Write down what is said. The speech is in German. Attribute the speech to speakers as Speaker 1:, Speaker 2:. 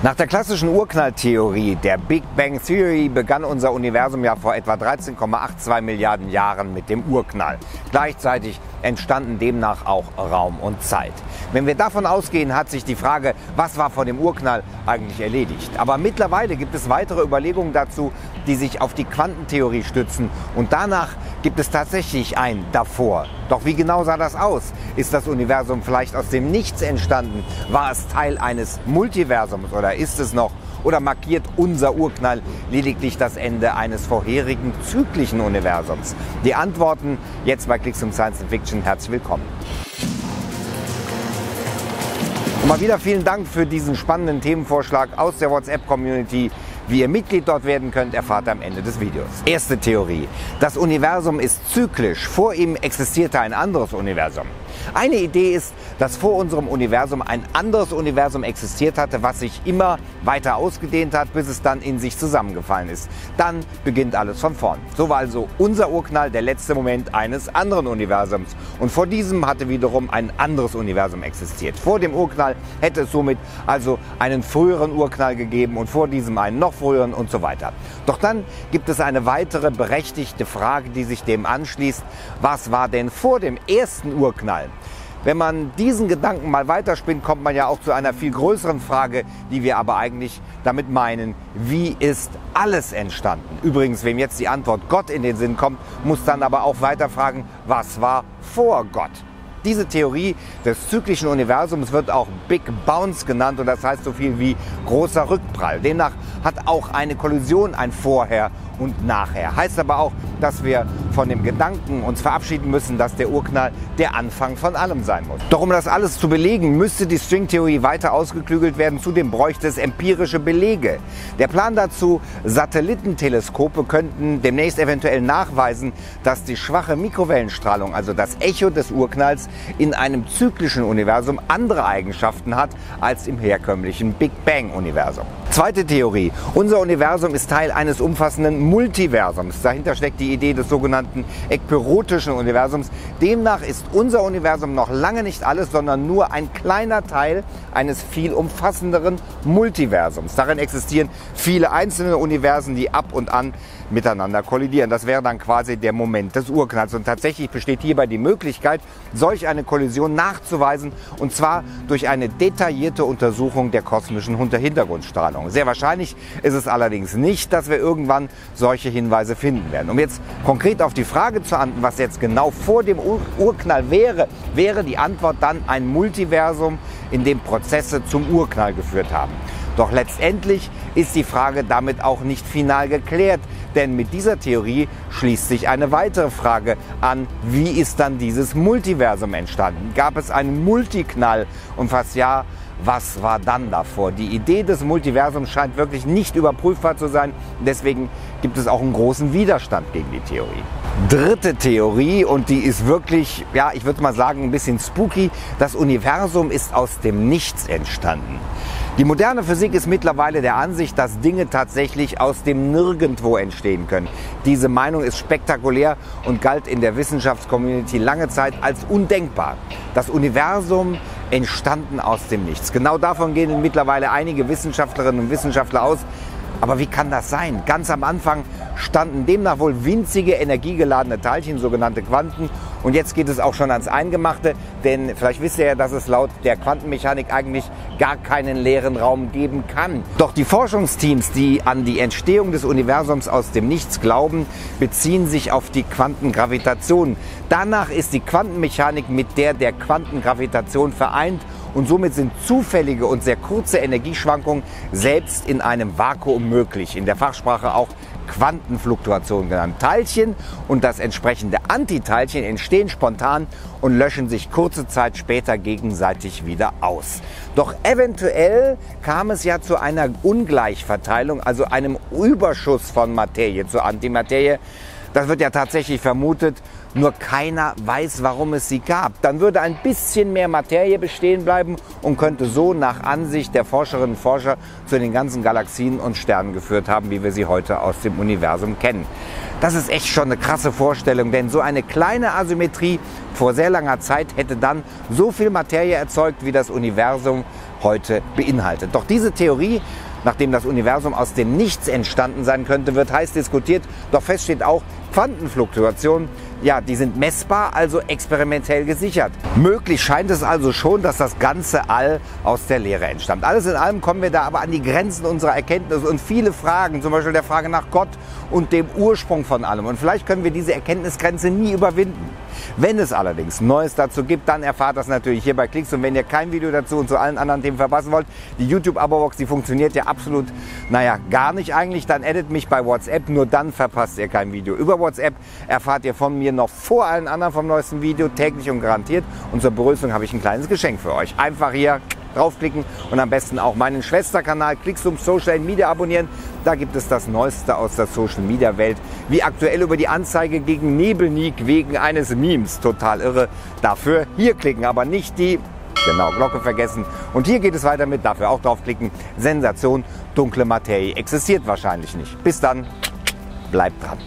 Speaker 1: Nach der klassischen Urknalltheorie, der Big Bang Theory, begann unser Universum ja vor etwa 13,82 Milliarden Jahren mit dem Urknall. Gleichzeitig entstanden demnach auch Raum und Zeit. Wenn wir davon ausgehen, hat sich die Frage, was war vor dem Urknall, eigentlich erledigt. Aber mittlerweile gibt es weitere Überlegungen dazu, die sich auf die Quantentheorie stützen. Und danach gibt es tatsächlich ein davor. Doch wie genau sah das aus? Ist das Universum vielleicht aus dem Nichts entstanden? War es Teil eines Multiversums oder ist es noch oder markiert unser Urknall lediglich das Ende eines vorherigen zyklischen Universums? Die Antworten jetzt bei Klicks um Science Fiction. Herzlich willkommen. Und mal wieder vielen Dank für diesen spannenden Themenvorschlag aus der WhatsApp-Community. Wie ihr Mitglied dort werden könnt, erfahrt ihr am Ende des Videos. Erste Theorie. Das Universum ist zyklisch. Vor ihm existierte ein anderes Universum. Eine Idee ist, dass vor unserem Universum ein anderes Universum existiert hatte, was sich immer weiter ausgedehnt hat, bis es dann in sich zusammengefallen ist. Dann beginnt alles von vorn. So war also unser Urknall der letzte Moment eines anderen Universums. Und vor diesem hatte wiederum ein anderes Universum existiert. Vor dem Urknall hätte es somit also einen früheren Urknall gegeben und vor diesem einen noch früheren und so weiter. Doch dann gibt es eine weitere berechtigte Frage, die sich dem anschließt. Was war denn vor dem ersten Urknall? Wenn man diesen Gedanken mal weiterspinnt, kommt man ja auch zu einer viel größeren Frage, die wir aber eigentlich damit meinen, wie ist alles entstanden? Übrigens, wem jetzt die Antwort Gott in den Sinn kommt, muss dann aber auch weiter fragen, was war vor Gott? Diese Theorie des zyklischen Universums wird auch Big Bounce genannt und das heißt so viel wie großer Rückprall. Demnach hat auch eine Kollision ein Vorher und Nachher. Heißt aber auch, dass wir von dem Gedanken uns verabschieden müssen, dass der Urknall der Anfang von allem sein muss. Doch um das alles zu belegen, müsste die Stringtheorie weiter ausgeklügelt werden. Zudem bräuchte es empirische Belege. Der Plan dazu, Satellitenteleskope könnten demnächst eventuell nachweisen, dass die schwache Mikrowellenstrahlung, also das Echo des Urknalls, in einem zyklischen Universum andere Eigenschaften hat als im herkömmlichen Big Bang Universum. Zweite Theorie. Unser Universum ist Teil eines umfassenden Multiversums. Dahinter steckt die Idee des sogenannten ekpyrotischen Universums. Demnach ist unser Universum noch lange nicht alles, sondern nur ein kleiner Teil eines viel umfassenderen Multiversums. Darin existieren viele einzelne Universen, die ab und an miteinander kollidieren. Das wäre dann quasi der Moment des Urknalls. Und tatsächlich besteht hierbei die Möglichkeit, solch eine Kollision nachzuweisen, und zwar durch eine detaillierte Untersuchung der kosmischen Hintergrundstrahlung. Sehr wahrscheinlich ist es allerdings nicht, dass wir irgendwann solche Hinweise finden werden. Um jetzt konkret auf die Frage zu antworten, was jetzt genau vor dem Urknall wäre, wäre die Antwort dann ein Multiversum, in dem Prozesse zum Urknall geführt haben. Doch letztendlich ist die Frage damit auch nicht final geklärt, denn mit dieser Theorie schließt sich eine weitere Frage an, wie ist dann dieses Multiversum entstanden? Gab es einen Multiknall und was ja, was war dann davor? Die Idee des Multiversums scheint wirklich nicht überprüfbar zu sein. Deswegen gibt es auch einen großen Widerstand gegen die Theorie. Dritte Theorie und die ist wirklich, ja, ich würde mal sagen, ein bisschen spooky. Das Universum ist aus dem Nichts entstanden. Die moderne Physik ist mittlerweile der Ansicht, dass Dinge tatsächlich aus dem Nirgendwo entstehen können. Diese Meinung ist spektakulär und galt in der Wissenschaftscommunity lange Zeit als undenkbar. Das Universum entstanden aus dem Nichts. Genau davon gehen mittlerweile einige Wissenschaftlerinnen und Wissenschaftler aus. Aber wie kann das sein? Ganz am Anfang standen demnach wohl winzige energiegeladene Teilchen, sogenannte Quanten. Und jetzt geht es auch schon ans Eingemachte, denn vielleicht wisst ihr ja, dass es laut der Quantenmechanik eigentlich gar keinen leeren Raum geben kann. Doch die Forschungsteams, die an die Entstehung des Universums aus dem Nichts glauben, beziehen sich auf die Quantengravitation. Danach ist die Quantenmechanik mit der der Quantengravitation vereint und somit sind zufällige und sehr kurze Energieschwankungen selbst in einem Vakuum möglich. In der Fachsprache auch Quantenfluktuation genannt. Teilchen und das entsprechende Antiteilchen entstehen spontan und löschen sich kurze Zeit später gegenseitig wieder aus. Doch eventuell kam es ja zu einer Ungleichverteilung, also einem Überschuss von Materie zur Antimaterie. Das wird ja tatsächlich vermutet nur keiner weiß, warum es sie gab. Dann würde ein bisschen mehr Materie bestehen bleiben und könnte so nach Ansicht der Forscherinnen und Forscher zu den ganzen Galaxien und Sternen geführt haben, wie wir sie heute aus dem Universum kennen. Das ist echt schon eine krasse Vorstellung, denn so eine kleine Asymmetrie vor sehr langer Zeit hätte dann so viel Materie erzeugt, wie das Universum heute beinhaltet. Doch diese Theorie nachdem das Universum aus dem Nichts entstanden sein könnte, wird heiß diskutiert. Doch fest steht auch, Quantenfluktuationen, ja, die sind messbar, also experimentell gesichert. Möglich scheint es also schon, dass das ganze All aus der Leere entstammt. Alles in allem kommen wir da aber an die Grenzen unserer Erkenntnis und viele Fragen, zum Beispiel der Frage nach Gott und dem Ursprung von allem. Und vielleicht können wir diese Erkenntnisgrenze nie überwinden. Wenn es allerdings Neues dazu gibt, dann erfahrt das natürlich hier bei Klicks. Und wenn ihr kein Video dazu und zu allen anderen Themen verpassen wollt, die YouTube-Abo-Box, die funktioniert ja absolut, naja, gar nicht eigentlich, dann edit mich bei WhatsApp. Nur dann verpasst ihr kein Video. Über WhatsApp erfahrt ihr von mir noch vor allen anderen vom neuesten Video, täglich und garantiert. Und zur Begrüßung habe ich ein kleines Geschenk für euch. Einfach hier draufklicken und am besten auch meinen Schwesterkanal Klicksum Social Media abonnieren. Da gibt es das Neueste aus der Social Media Welt, wie aktuell über die Anzeige gegen Nebelnik wegen eines Memes. Total irre. Dafür hier klicken, aber nicht die Genau, Glocke vergessen. Und hier geht es weiter mit, dafür auch draufklicken. Sensation, dunkle Materie existiert wahrscheinlich nicht. Bis dann, bleibt dran.